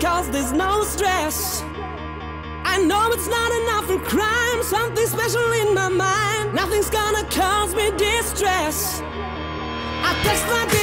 cause there's no stress. I know it's not enough for crime, something special in my mind. Nothing's gonna cause me distress. I text my.